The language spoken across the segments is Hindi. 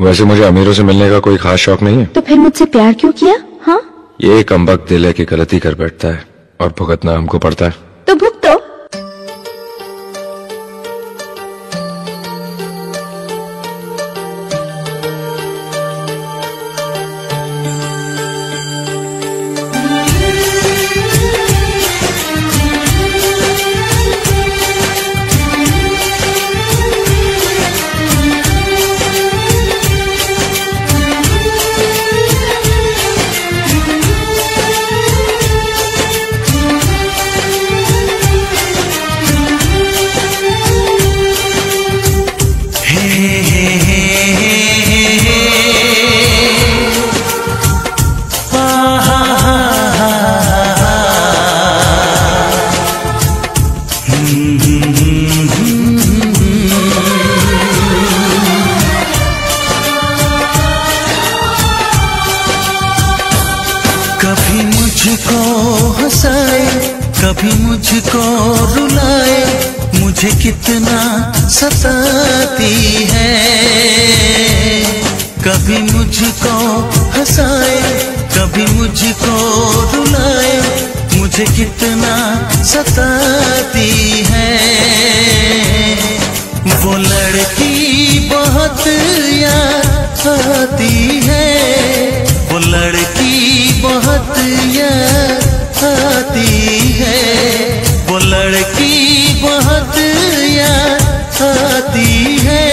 वैसे मुझे अमीरों से मिलने का कोई खास शौक नहीं है। तो फिर मुझसे प्यार क्यों किया? हाँ? ये एक अम्बक दिल है कि गलती कर बैठता है और भुगतना हमको पड़ता है। कभी मुझको हंसाए, कभी मुझको रुलाए, मुझे कितना सताती है। कभी मुझको हंसाए, कभी मुझको रुलाए मुझे कितना सताती है। वो लड़की बहुत याद आती है। वो लड़की बहुत याद आती है। वो लड़की बहुत याद आती है।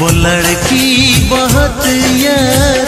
वो लड़की बहुत याद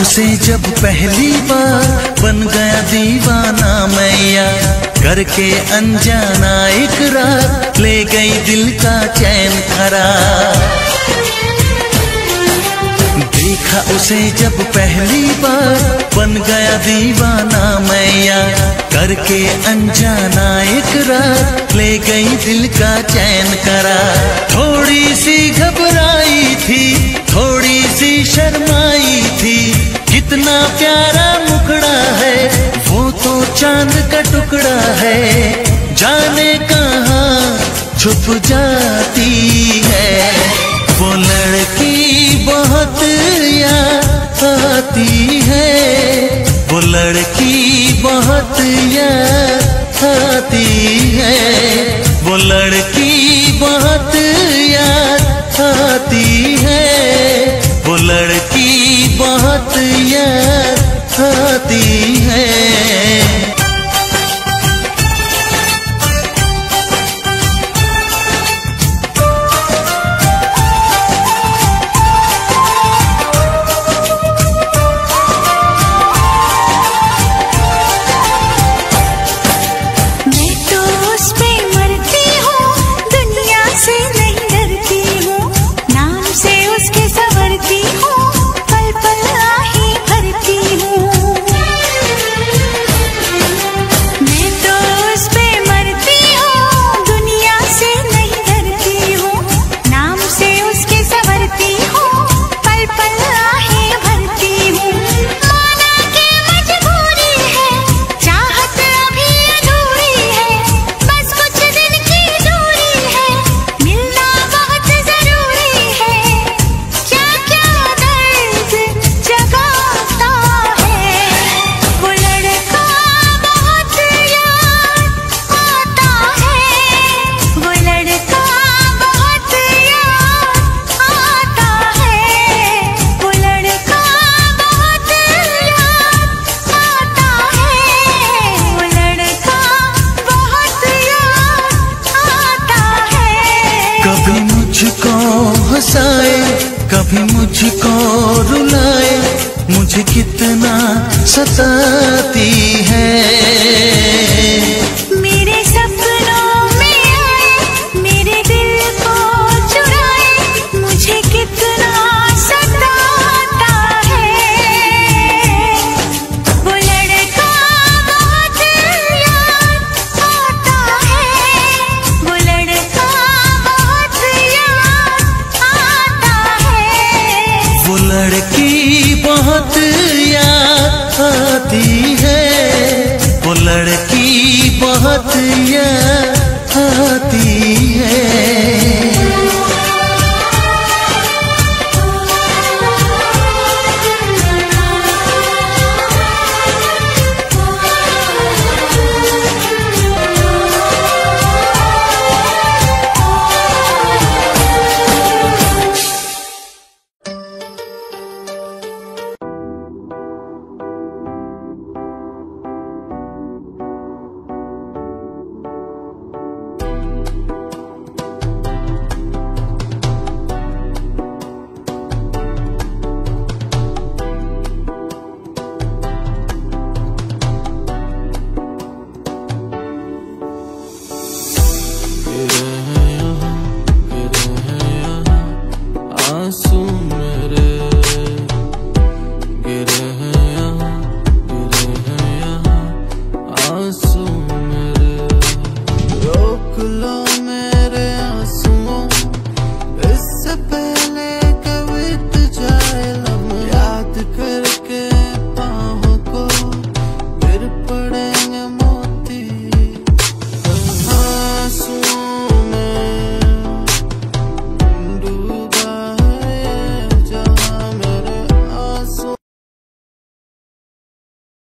उसे जब पहली बार बन गया दीवाना मैया करके अनजाना इकरार ले गई दिल का चैन खरा देखा उसे जब पहली बार बन गया दीवाना मैया करके अनजाना इकरार ले गई दिल का चैन करार चाँद का टुकड़ा है, जाने कहा छुप जाती है। वो लड़की बहुत याद आती है, वो लड़की बहुत याद आती है, वो लड़की रुलाए मुझे कितना सताती है। आती है। वो लड़की बहुत या Yeah.